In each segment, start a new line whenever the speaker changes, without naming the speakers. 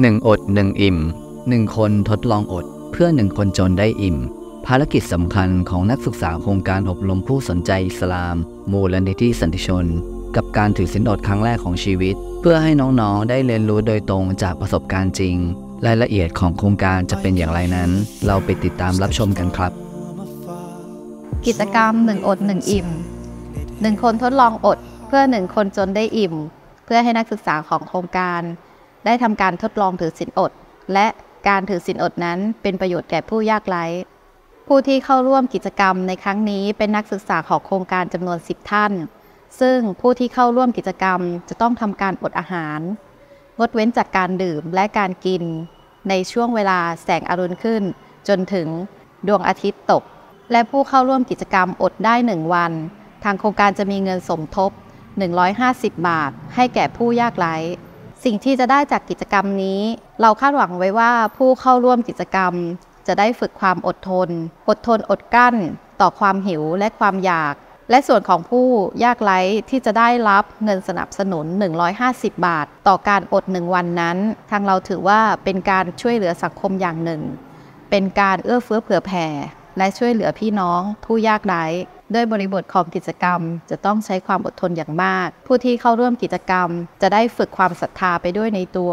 หนึ่งอดหนึ่งอิ่มหนึ่งคนทดลองอด เพื่อหนึ่งคนจนได้อิ่ม ภารกิจสำคัญของนักศึกษาโครงการอบรมผู้สนใจอิสลาม มูลนิธิสันติชน กับการถือศีลอดครั้งแรกของชีวิต เพื่อให้น้องๆ ได้เรียนรู้โดยตรงจากประสบการณ์จริง รายละเอียดของโครงการจะเป็นอย่างไรนั้น เราไปติดตามรับชมกันครับ
กิจกรรม1อด1อิ่ม1คนทดลองอด เพื่อ1คนจนได้อิ่ม เพื่อให้นักศึกษาของโครงการ ได้ทำการทดลองถือศีลอด และการถือศีลอดนั้นเป็นประโยชน์แก่ผู้ยากไร้ผู้ที่เข้าร่วมกิจกรรมในครั้งนี้เป็นนักศึกษาของโครงการจำนวน 10 ท่าน ซึ่งผู้ที่เข้าร่วมกิจกรรมจะต้องทำการอดอาหาร งดเว้นจากการดื่มและการกิน ในช่วงเวลาแสงอรุณขึ้น จนถึงดวงอาทิตย์ตก และผู้เข้าร่วมกิจกรรมอดได้ 1 วัน ทางโครงการจะมีเงินสมทบ 150 บาท ให้แก่ผู้ยากไร้ สิ่งที่จะได้จากกิจกรรมนี้ เราคาดหวังไว้ว่าผู้เข้าร่วมกิจกรรม จะได้ฝึกความอดทน อดทนอดกั้น ต่อความหิวและความอยาก และส่วนของผู้ยากไร้ที่จะได้รับเงินสนับสนุน 150 บาท ต่อการอดหนึ่งวันนั้น ทางเราถือว่าเป็นการช่วยเหลือสังคมอย่างหนึ่ง เป็นการเอื้อเฟื้อเผื่อแผ่ และช่วยเหลือพี่น้องผู้ยากไร้ ด้วยบริบทของกิจกรรม จะต้องใช้ความอดทนอย่างมาก ผู้ที่เข้าร่วมกิจกรรม จะได้ฝึกความศรัทธาไปด้วยในตัว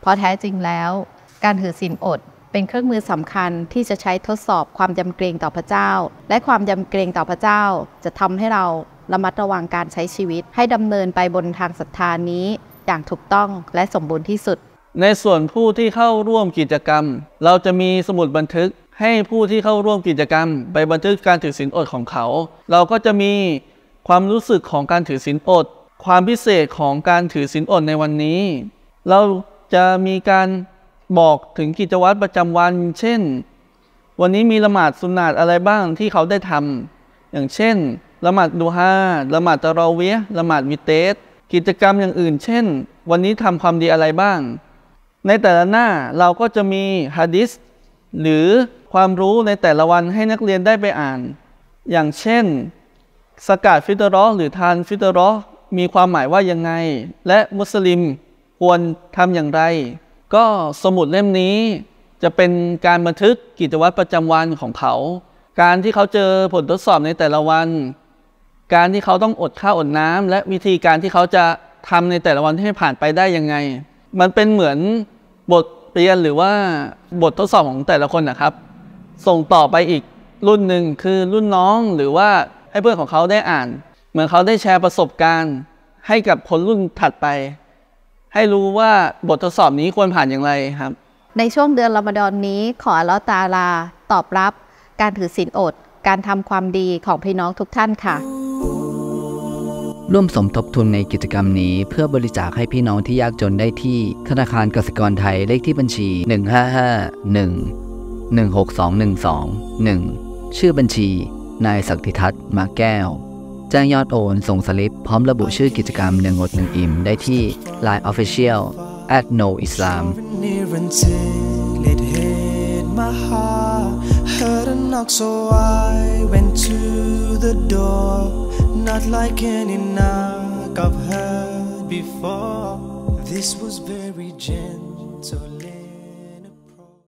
เพราะแท้จริงแล้ว การถือศีลอด เป็นเครื่องมือสำคัญที่จะใช้ทดสอบความยำเกรงต่อพระเจ้า และความยำเกรงต่อพระเจ้า จะทำให้เราระมัดระวังการใช้ชีวิต ให้ดำเนินไปบนทางศรัทธานี้ อย่างถูกต้องและสมบูรณ์ที่สุด
ในส่วนผู้ที่เข้าร่วมกิจกรรม เราจะมีสมุดบันทึก ให้ผู้ที่เข้าร่วมกิจกรรม ไปบันทึกการถือศีลอดของเขา เราก็จะมีความรู้สึกของการถือศีลอด ความพิเศษของการถือศีลอดในวันนี้ เราจะมีการบอกถึงกิจวัตรประจำวัน เช่น วันนี้มีละหมาดสุนัตอะไรบ้างที่เขาได้ทำอย่างเช่น ละหมาดดูฮาละหมาดตะราะเวียละหมาดวิเตสกิจกรรมอย่างอื่น เช่น วันนี้ทำความดีอะไรบ้าง ในแต่ละหน้าเราก็จะมีฮะดิษ หรือความรู้ในแต่ละวันให้นักเรียนได้ไปอ่าน อย่างเช่น สกาดฟิตรอหรือทานฟิตรอมีความหมายว่ายังไง และมุสลิมควรทำอย่างไร ก็สมุดเล่มนี้จะเป็นการบันทึกกิจวัตรประจำวันของเขา การที่เขาเจอผลทดสอบในแต่ละวัน การที่เขาต้องอดข้าวอดน้ำและวิธีการที่เขาจะทำในแต่ละวันให้ผ่านไปได้ยังไง มันเป็นเหมือนบท เรียนหรือว่าบททดสอบของแต่ละคนนะครับ ส่งต่อไปอีกรุ่นหนึ่งคือรุ่นน้องหรือว่าให้เพื่อนของเขาได้อ่าน เหมือนเขาได้แชร์ประสบการณ์ ให้กับคนรุ่นถัดไป ให้รู้ว่าบททดสอบนี้ควรผ่านอย่างไรครับ
ในช่วงเดือนรอมฎอนนี้ขออัลอตาลา ตอบรับ การถือศีลอด การทำความดีของพี่น้องทุกท่านค่ะ
ร่วมสมทบทุนในกิจกรรมนี้ เพื่อบริจาคให้พี่น้องที่ยากจนได้ที่ธนาคารกสิกรไทยเลขที่บัญชี 155 1 16212 1 ชื่อบัญชี นายศักดิทัศน์มาแก้ว แจ้งยอดโอนส่งสลิปพร้อมระบุชื่อกิจกรรมหนึ่งอดหนึ่งอิ่มได้ที่ Line Official at no islam
my heart. Heard a knock, so I went to the door. Not like any knock I've heard before. This was very gentle.